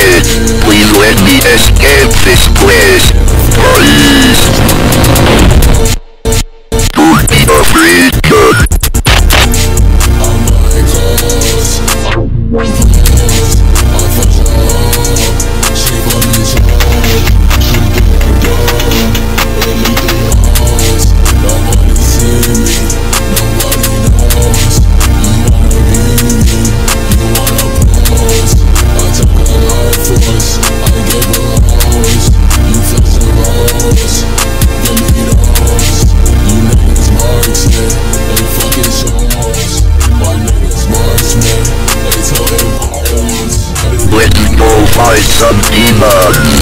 scared. Please let me escape this place. Please. Don't be afraid, kid. Let's go fight some demons.